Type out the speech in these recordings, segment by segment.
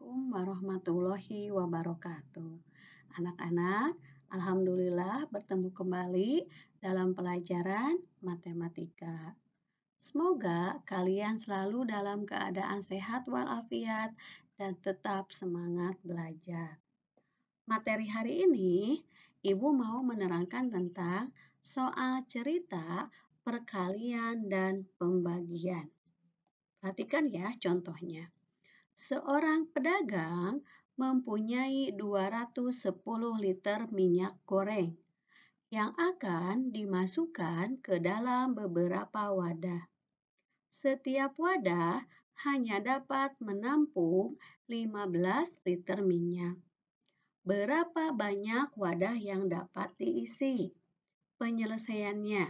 Assalamualaikum warahmatullahi wabarakatuh. Anak-anak, Alhamdulillah bertemu kembali dalam pelajaran matematika. Semoga kalian selalu dalam keadaan sehat walafiat dan tetap semangat belajar. Materi hari ini, Ibu mau menerangkan tentang soal cerita, perkalian, dan pembagian. Perhatikan ya contohnya. Seorang pedagang mempunyai 210 liter minyak goreng yang akan dimasukkan ke dalam beberapa wadah. Setiap wadah hanya dapat menampung 15 liter minyak. Berapa banyak wadah yang dapat diisi? Penyelesaiannya.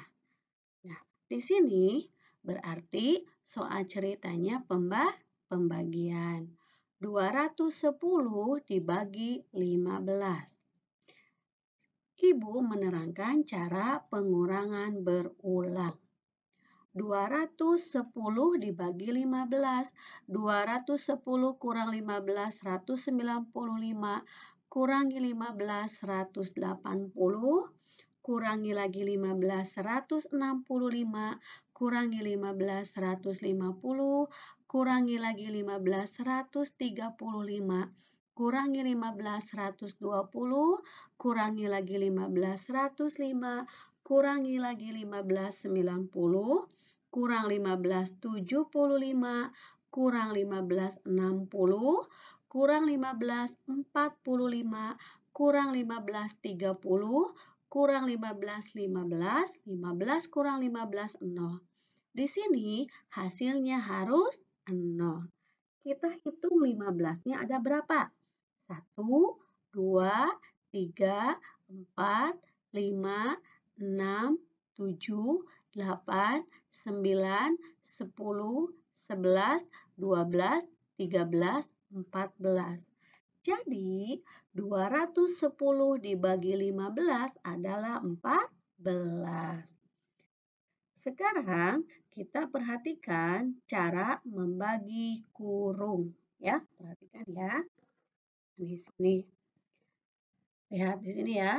Nah, di sini berarti soal ceritanya pembah pembagian. 210 dibagi 15. Ibu menerangkan cara pengurangan berulang. 210 dibagi 15. 210 kurang 15, 195. Kurangi 15, 180. Kurangi lagi 15, 165 kurangi 15 150, kurangi lagi 15 135, kurangi 15 120, kurangi lagi 15 105, kurangi lagi 15 90, kurang 15 75, kurang 15 60, kurang 15 45, kurang 15 30, kurang 15 15, 15 kurang 15 0. Di sini hasilnya harus 0. Kita hitung 15-nya ada berapa? 1, 2, 3, 4, 5, 6, 7, 8, 9, 10, 11, 12, 13, 14. Jadi 210 dibagi 15 adalah 14. Sekarang kita perhatikan cara membagi kurung ya. Perhatikan ya. Di sini. Lihat di sini ya.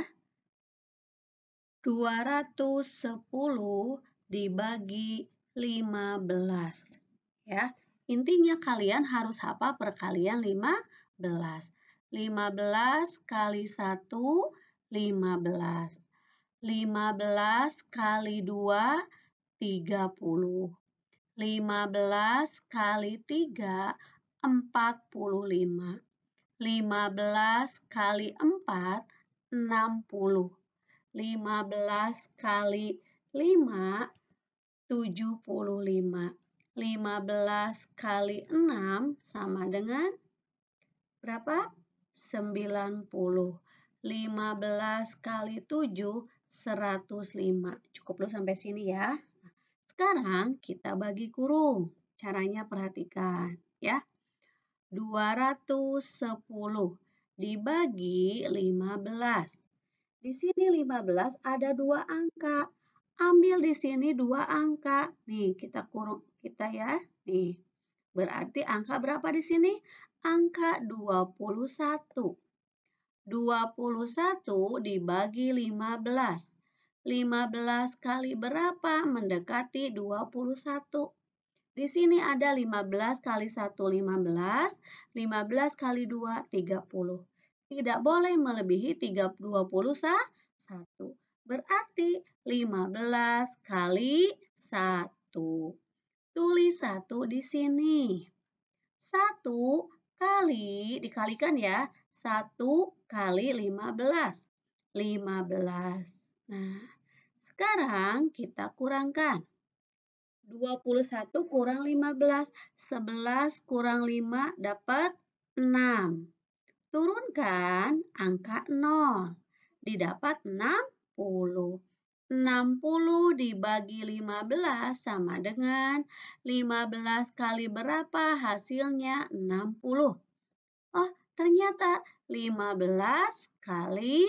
210 dibagi 15. Ya. Intinya kalian harus hafal perkalian 15. 15 kali 1, 15. 15 kali 2, 30. 15 kali 3, 45. 15 kali 4, 60. 15 kali 5, 75. 15 kali 6 sama dengan berapa? 90. 15 kali 7, 105. Cukup dulu sampai sini ya. Sekarang kita bagi kurung. Caranya perhatikan ya. 210 dibagi 15. Di sini 15 ada dua angka. Ambil di sini dua angka. Nih, kita kurung kita ya. Nih. Berarti angka berapa di sini? Angka 21. 21 dibagi 15. 15 kali berapa? Mendekati 21. Di sini ada 15 kali 1, 15. 15 kali 2, 30. Tidak boleh melebihi 21. Berarti 15 kali 1. Tulis 1 di sini. 1 kali, dikalikan ya. 1 kali 15. 15. Nah, sekarang kita kurangkan. 21 kurang 15. 11 kurang 5 dapat 6. Turunkan angka 0. Didapat 60. 60 dibagi 15 sama dengan 15 kali berapa hasilnya 60. Oh, ternyata 15 kali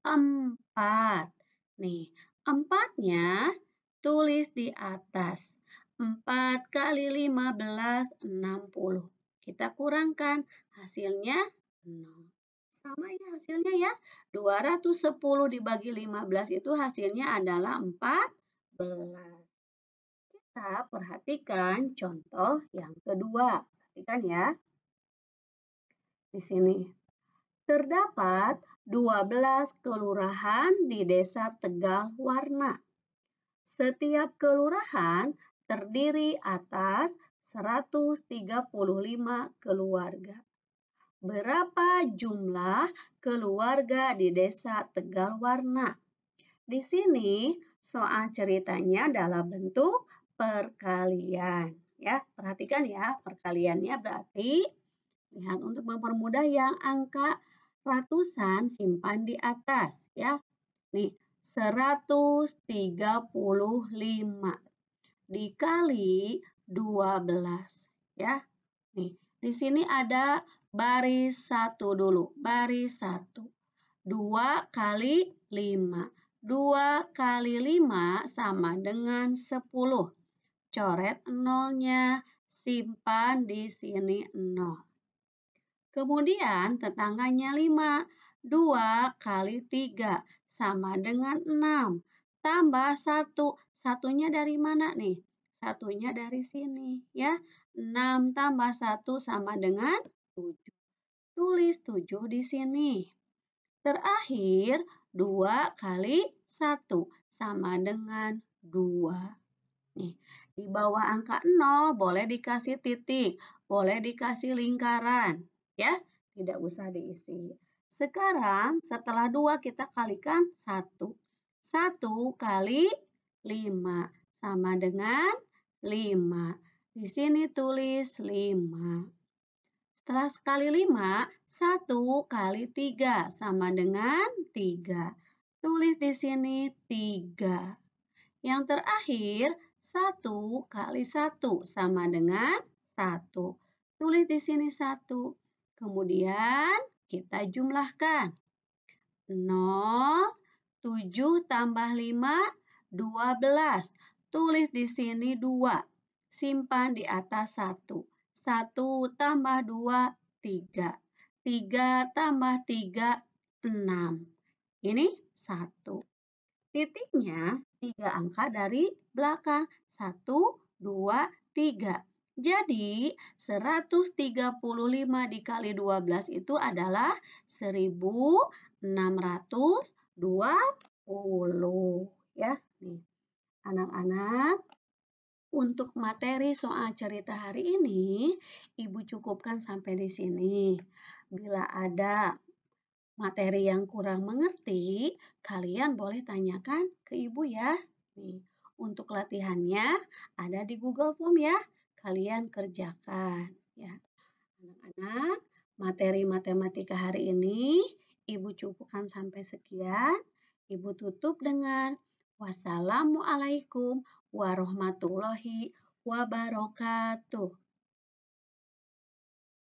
4. Nih, empatnya tulis di atas. 4 kali 15, 60. kita kurangkan. Hasilnya 0. Sama ya hasilnya ya. 210 dibagi 15 itu hasilnya adalah 14. Kita perhatikan contoh yang kedua. Perhatikan ya. Di sini. Terdapat 12 kelurahan di desa Tegal Warna. Setiap kelurahan terdiri atas 135 keluarga. Berapa jumlah keluarga di desa Tegal Warna? Di sini soal ceritanya dalam bentuk perkalian. Ya, perhatikan ya, perkaliannya berarti lihat untuk mempermudah yang angka ratusan simpan di atas ya. Nih, 135 dikali 12 ya. Nih, di sini ada baris satu dulu, baris satu. Dua kali lima. Dua kali lima sama dengan sepuluh. Coret nolnya, simpan di sini nol. Kemudian tetangganya lima. Dua kali tiga sama dengan enam. Tambah satu. Satunya dari mana nih? Satunya dari sini ya. 6 tambah 1 sama dengan 7. Tulis 7 di sini. Terakhir 2 kali 1 sama dengan 2. Nih, di bawah angka 0 boleh dikasih titik, boleh dikasih lingkaran, ya. Tidak usah diisi. Sekarang setelah 2 kita kalikan 1. 1 kali 5 sama dengan 5. Di sini tulis 5. Setelah sekali 5, 1 kali 3 sama dengan 3. Tulis di sini 3. Yang terakhir, 1 kali 1 sama dengan 1. Tulis di sini 1. Kemudian kita jumlahkan. 0, 7 tambah 5, 12. Tulis di sini 2 simpan di atas satu. Satu tambah dua, tiga. Tiga tambah tiga, enam. Ini satu. Titiknya tiga angka dari belakang. Satu, dua, tiga. Jadi 135 dikali 12 itu adalah 1620 ya. Nih. Anak-anak untuk materi soal cerita hari ini, Ibu cukupkan sampai di sini. Bila ada materi yang kurang mengerti, kalian boleh tanyakan ke Ibu ya. Nih, untuk latihannya ada di Google Form ya. Kalian kerjakan ya. Anak-anak, materi matematika hari ini Ibu cukupkan sampai sekian. Ibu tutup dengan Wassalamualaikum warahmatullahi wabarakatuh.